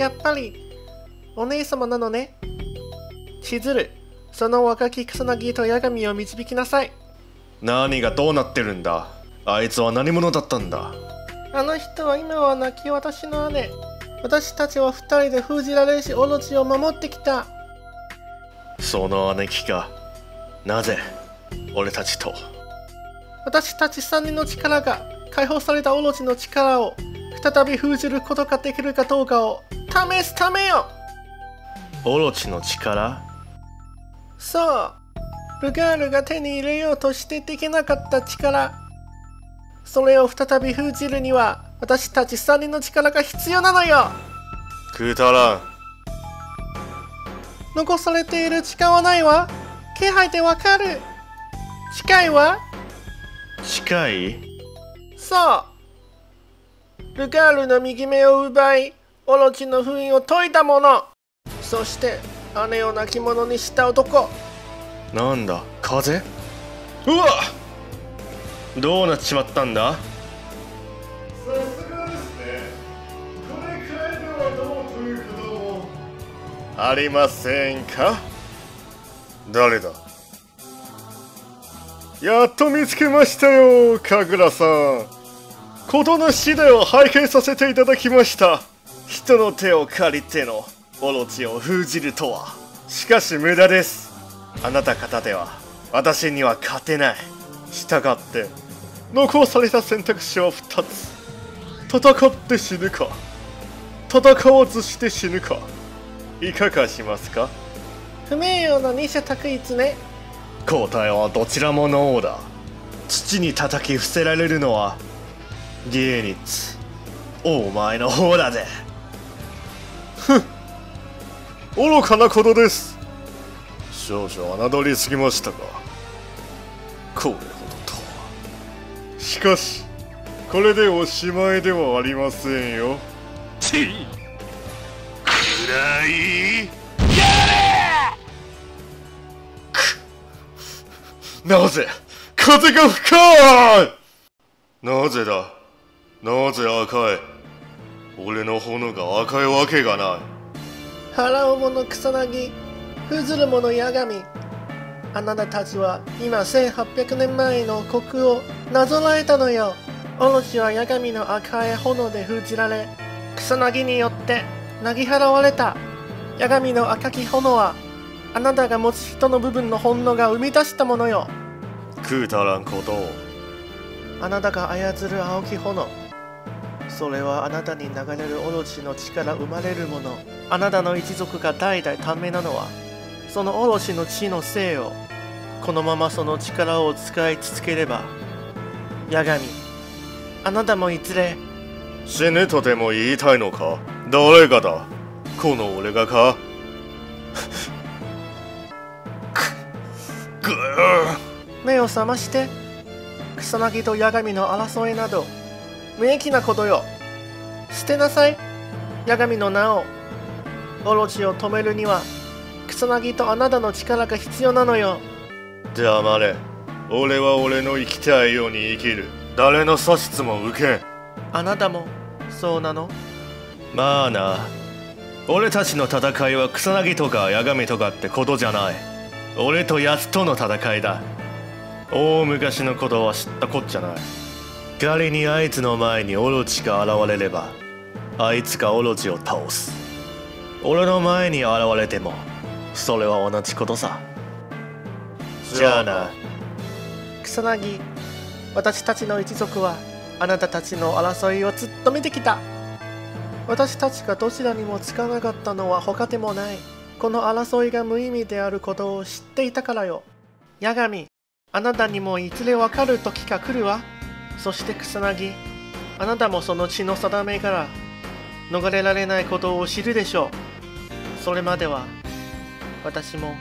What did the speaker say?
やっぱりお姉様なのね。千鶴その若き草薙と八神を導きなさい。何がどうなってるんだ？あいつは何者だったんだ？あの人は今は亡き私の姉。私たちは二人で封じられしオロチを守ってきた。その姉貴か。なぜ？俺たちと。私たち三人の力が解放されたオロチの力を再び封じることができるかどうかを試すためよ。オロチの力？そう。ルガールが手に入れようとしてできなかった力。それを再び封じるには私たち3人の力が必要なのよ。くだらん。残されている地下はないわ。気配でわかる。近いわ。近い？そう。ルガールの右目を奪いオロチの封印を解いた者。そして姉を亡き者にした男。なんだ風？うわ！どうなっちまったんだ？さすがですね。これくらいではどうということも。ありませんか？誰だ？やっと見つけましたよ神楽さん。事の次第を拝見させていただきました人の手を借りてのオロチを封じるとは。しかし無駄です。あなた方では私には勝てない。したがって残された選択肢は2つ。戦って死ぬか。戦わずして死ぬか。いかがしますか？不名誉な二者択一ね。答えはどちらもノーだ。土に叩き伏せられるのはゲーニッツお前の方だぜ 愚かなことです。少々侮りすぎましたがこれほどとは。しかしこれでおしまいではありませんよ。ち暗い。なぜ風が深いなぜだ。なぜ赤い俺の炎が赤いわけがない。払う者草薙封ずる者八神。あなたたちは今1800年前の国をなぞらえたのよ。オロチは八神の赤い炎で封じられ草薙によってなぎ払われた。八神の赤き炎はあなたが持つ人の部分の本能が生み出したものよ。くうたらんことを。あなたが操る青き炎それはあなたに流れるオロチの血から生まれるもの。あなたの一族が代々短命なのはそのオロチの血のせいよこのままその力を使い続ければ八神あなたもいずれ死ぬとでも言いたいのか？誰がだ？この俺がか？目を覚まして草薙と八神の争いなど無益なことよ。捨てなさい。八神の名を。オロチを止めるには草薙とあなたの力が必要なのよ。黙れ。俺は俺の生きたいように生きる。誰の指図も受けん。あなたもそうなの？まあな。俺たちの戦いは草薙とか八神とかってことじゃない。俺と奴との戦いだ。大昔のことは知ったこっちゃない仮にあいつの前にオロチが現れればあいつがオロチを倒す。俺の前に現れてもそれは同じことさ。じゃあな。草薙私たちの一族はあなたたちの争いをずっと見てきた。私たちがどちらにもつかなかったのは他でもない。この争いが無意味であることを知っていたからよ。八神あなたにもいずれわかる時が来るわ。そして草薙あなたもその血の定めから逃れられないことを知るでしょう。それまでは私も